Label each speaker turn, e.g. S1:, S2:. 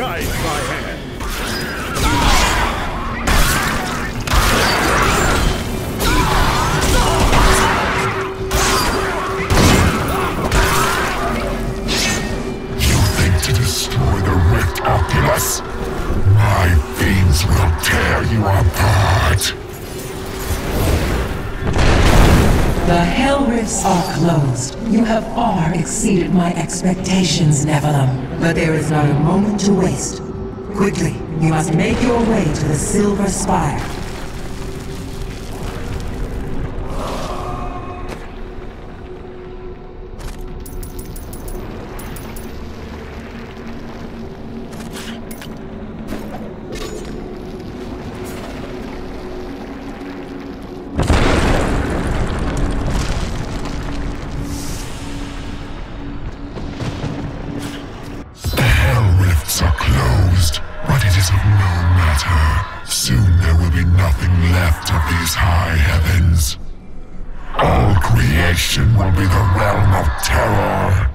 S1: You think to destroy the Rift Oculus? My fiends will tear you apart!
S2: The Hell Rifts are closed. You have far exceeded my expectations, Nephilim. But there is not a moment to waste. Quickly, you must make your way to the Silver Spire.
S1: Nothing left of these high heavens. All creation will be the realm of terror.